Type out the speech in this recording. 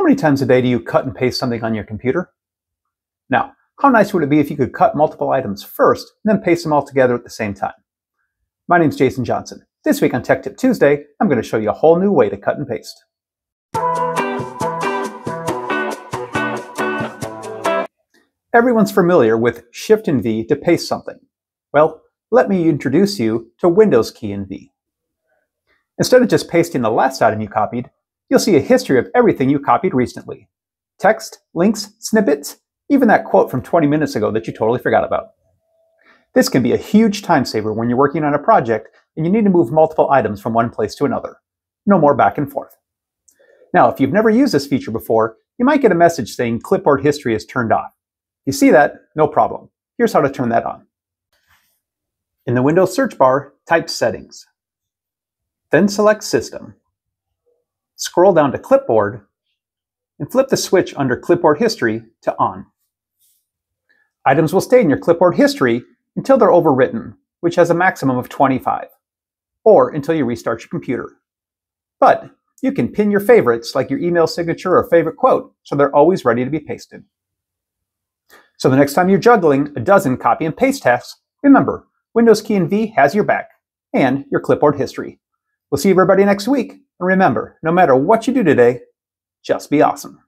How many times a day do you cut and paste something on your computer? Now, how nice would it be if you could cut multiple items first and then paste them all together at the same time? My name is Jason Johnson. This week on Tech Tip Tuesday, I'm going to show you a whole new way to cut and paste. Everyone's familiar with Shift and V to paste something. Well, let me introduce you to Windows key and V. Instead of just pasting the last item you copied, you'll see a history of everything you copied recently. Text, links, snippets, even that quote from 20 minutes ago that you totally forgot about. This can be a huge time saver when you're working on a project and you need to move multiple items from one place to another. No more back and forth. Now, if you've never used this feature before, you might get a message saying clipboard history is turned off. You see that? No problem. Here's how to turn that on. In the Windows search bar, type Settings. Then select System. Scroll down to Clipboard and flip the switch under Clipboard History to On. Items will stay in your clipboard history until they're overwritten, which has a maximum of 25, or until you restart your computer. But you can pin your favorites like your email signature or favorite quote so they're always ready to be pasted. So the next time you're juggling a dozen copy and paste tasks, remember, Windows Key and V has your back and your clipboard history. We'll see everybody next week. And remember, no matter what you do today, just be awesome.